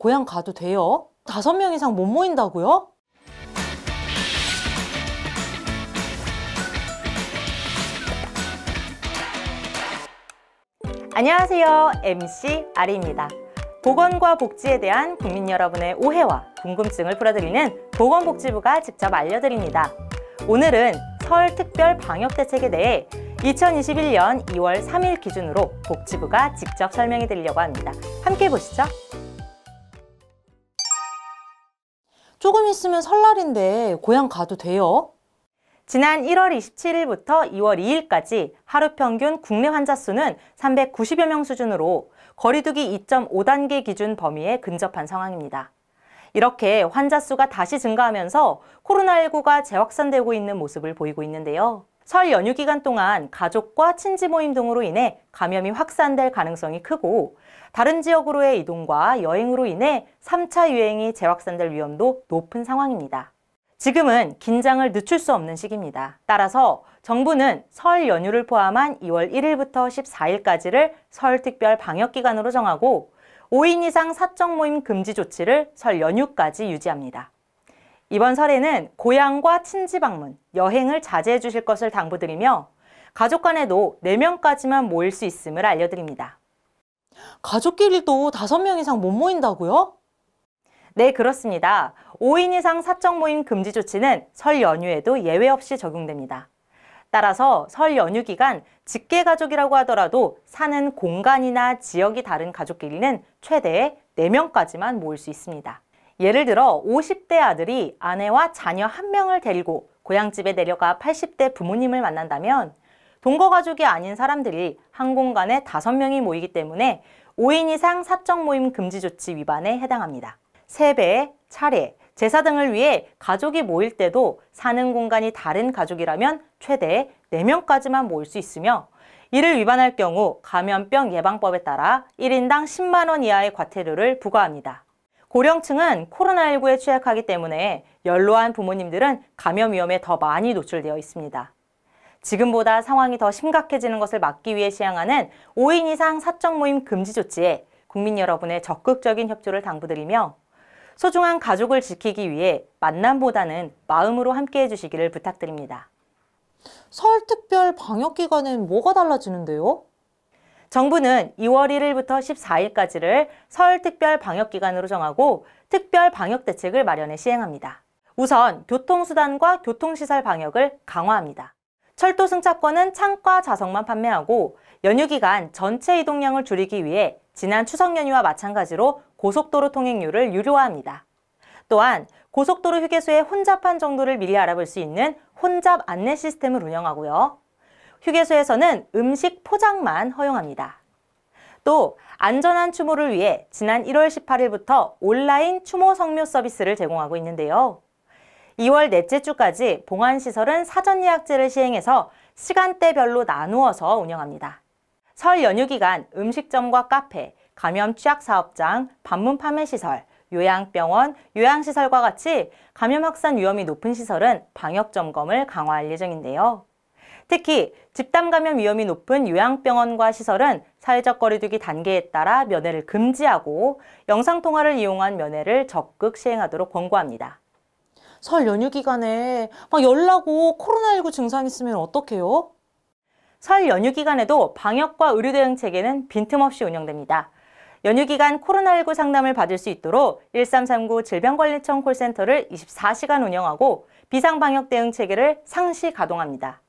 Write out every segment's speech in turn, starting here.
고향 가도 돼요? 다섯 명 이상 못 모인다고요? 안녕하세요. MC 아리입니다. 보건과 복지에 대한 국민 여러분의 오해와 궁금증을 풀어드리는 보건복지부가 직접 알려드립니다. 오늘은 설 특별 방역 대책에 대해 2021년 2월 3일 기준으로 복지부가 직접 설명해 드리려고 합니다. 함께 보시죠. 조금 있으면 설날인데 고향 가도 돼요? 지난 1월 27일부터 2월 2일까지 하루 평균 국내 환자 수는 390여 명 수준으로 거리두기 2.5단계 기준 범위에 근접한 상황입니다. 이렇게 환자 수가 다시 증가하면서 코로나19가 재확산되고 있는 모습을 보이고 있는데요. 설 연휴 기간 동안 가족과 친지 모임 등으로 인해 감염이 확산될 가능성이 크고 다른 지역으로의 이동과 여행으로 인해 3차 유행이 재확산될 위험도 높은 상황입니다. 지금은 긴장을 늦출 수 없는 시기입니다. 따라서 정부는 설 연휴를 포함한 2월 1일부터 14일까지를 설 특별 방역 기간으로 정하고 5인 이상 사적 모임 금지 조치를 설 연휴까지 유지합니다. 이번 설에는 고향과 친지 방문, 여행을 자제해 주실 것을 당부드리며 가족 간에도 4명까지만 모일 수 있음을 알려드립니다. 가족끼리도 다섯 명 이상 못 모인다고요? 네, 그렇습니다. 5인 이상 사적 모임 금지 조치는 설 연휴에도 예외 없이 적용됩니다. 따라서 설 연휴 기간 직계 가족이라고 하더라도 사는 공간이나 지역이 다른 가족끼리는 최대 4명까지만 모일 수 있습니다. 예를 들어 50대 아들이 아내와 자녀 한 명을 데리고 고향집에 내려가 80대 부모님을 만난다면 동거 가족이 아닌 사람들이 한 공간에 5명이 모이기 때문에 5인 이상 사적 모임 금지 조치 위반에 해당합니다. 세배, 차례, 제사 등을 위해 가족이 모일 때도 사는 공간이 다른 가족이라면 최대 4명까지만 모일 수 있으며 이를 위반할 경우 감염병 예방법에 따라 1인당 10만 원 이하의 과태료를 부과합니다. 고령층은 코로나19에 취약하기 때문에 연로한 부모님들은 감염 위험에 더 많이 노출되어 있습니다. 지금보다 상황이 더 심각해지는 것을 막기 위해 시행하는 5인 이상 사적 모임 금지 조치에 국민 여러분의 적극적인 협조를 당부드리며 소중한 가족을 지키기 위해 만남보다는 마음으로 함께 해 주시기를 부탁드립니다. 설 특별 방역 기간엔 뭐가 달라지는데요? 정부는 2월 1일부터 14일까지를 설 특별 방역 기간으로 정하고 특별 방역 대책을 마련해 시행합니다. 우선 교통수단과 교통시설 방역을 강화합니다. 철도 승차권은 창과 좌석만 판매하고 연휴 기간 전체 이동량을 줄이기 위해 지난 추석 연휴와 마찬가지로 고속도로 통행료를 유료화합니다. 또한 고속도로 휴게소의 혼잡한 정도를 미리 알아볼 수 있는 혼잡 안내 시스템을 운영하고요. 휴게소에서는 음식 포장만 허용합니다. 또 안전한 추모를 위해 지난 1월 18일부터 온라인 추모 성묘 서비스를 제공하고 있는데요. 2월 넷째 주까지 봉안시설은 사전 예약제를 시행해서 시간대별로 나누어서 운영합니다. 설 연휴 기간 음식점과 카페, 감염 취약 사업장, 방문 판매 시설, 요양병원, 요양시설과 같이 감염 확산 위험이 높은 시설은 방역 점검을 강화할 예정인데요. 특히 집단 감염 위험이 높은 요양병원과 시설은 사회적 거리두기 단계에 따라 면회를 금지하고 영상통화를 이용한 면회를 적극 시행하도록 권고합니다. 설 연휴 기간에 막 열나고 코로나19 증상 있으면 어떡해요? 설 연휴 기간에도 방역과 의료 대응 체계는 빈틈없이 운영됩니다. 연휴 기간 코로나19 상담을 받을 수 있도록 1339 질병관리청 콜센터를 24시간 운영하고 비상방역 대응 체계를 상시 가동합니다.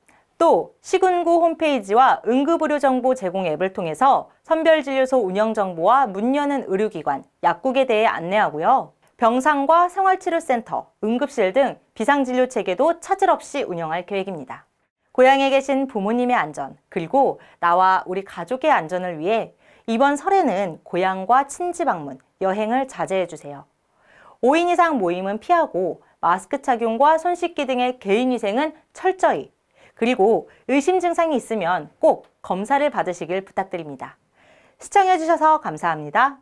또 시군구 홈페이지와 응급의료 정보 제공 앱을 통해서 선별진료소 운영 정보와 문 여는 의료기관, 약국에 대해 안내하고요. 병상과 생활치료센터, 응급실 등 비상진료 체계도 차질 없이 운영할 계획입니다. 고향에 계신 부모님의 안전, 그리고 나와 우리 가족의 안전을 위해 이번 설에는 고향과 친지 방문, 여행을 자제해 주세요. 5인 이상 모임은 피하고 마스크 착용과 손 씻기 등의 개인 위생은 철저히 그리고 의심 증상이 있으면 꼭 검사를 받으시길 부탁드립니다. 시청해 주셔서 감사합니다.